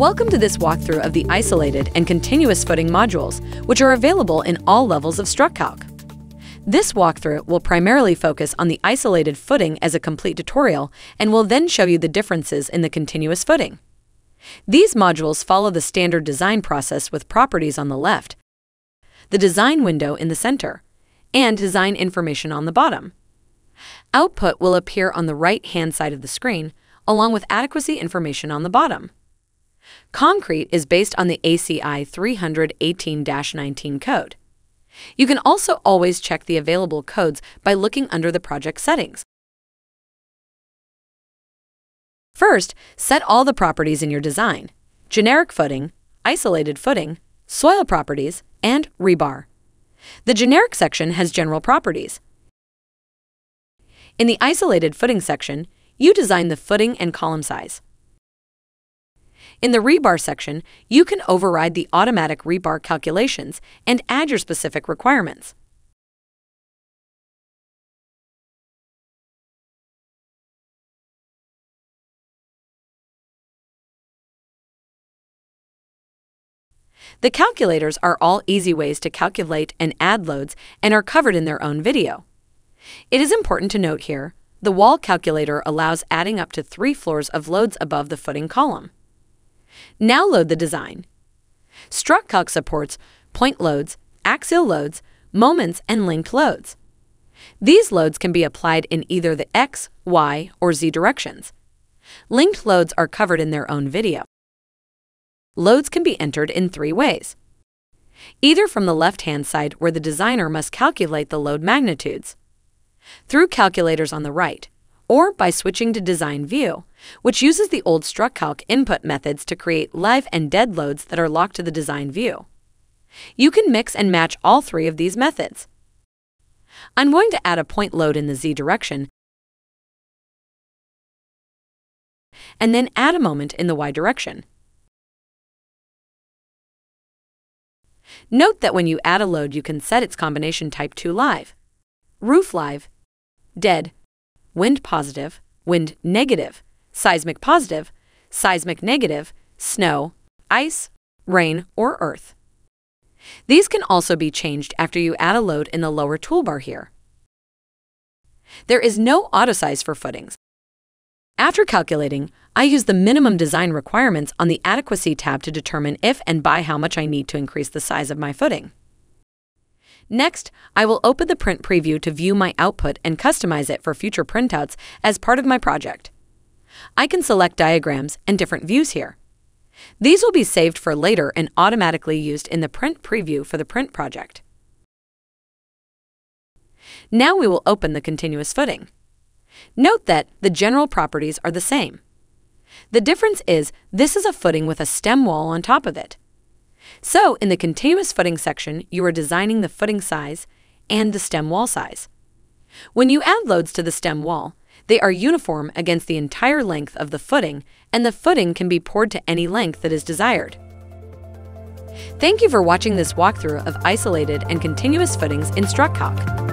Welcome to this walkthrough of the isolated and continuous footing modules, which are available in all levels of StruCalc. This walkthrough will primarily focus on the isolated footing as a complete tutorial and will then show you the differences in the continuous footing. These modules follow the standard design process with properties on the left, the design window in the center, and design information on the bottom. Output will appear on the right-hand side of the screen, along with adequacy information on the bottom. Concrete is based on the ACI 318-19 code. You can also always check the available codes by looking under the project settings. First, set all the properties in your design, generic footing, isolated footing, soil properties, and rebar. The generic section has general properties. In the isolated footing section, you design the footing and column size. In the rebar section, you can override the automatic rebar calculations and add your specific requirements. The calculators are all easy ways to calculate and add loads and are covered in their own video. It is important to note here, the wall calculator allows adding up to three floors of loads above the footing column. Now load the design. StruCalc supports point loads, axial loads, moments, and linked loads. These loads can be applied in either the X, Y, or Z directions. Linked loads are covered in their own video. Loads can be entered in three ways. Either from the left-hand side where the designer must calculate the load magnitudes, through calculators on the right, or by switching to Design View, which uses the old StruCalc input methods to create live and dead loads that are locked to the design view. You can mix and match all three of these methods. I'm going to add a point load in the Z direction and then add a moment in the Y direction. Note that when you add a load, you can set its combination type to live, roof live, dead, wind positive, wind negative, seismic positive, seismic negative, snow, ice, rain, or earth. These can also be changed after you add a load in the lower toolbar here. There is no auto size for footings. After calculating, I use the minimum design requirements on the Adequacy tab to determine if and by how much I need to increase the size of my footing. Next, I will open the print preview to view my output and customize it for future printouts as part of my project. I can select diagrams and different views here. These will be saved for later and automatically used in the print preview for the print project. Now we will open the continuous footing. Note that the general properties are the same. The difference is this is a footing with a stem wall on top of it. So in the continuous footing section, you are designing the footing size and the stem wall size. When you add loads to the stem wall, they are uniform against the entire length of the footing, and the footing can be poured to any length that is desired. Thank you for watching this walkthrough of isolated and continuous footings in StruCalc.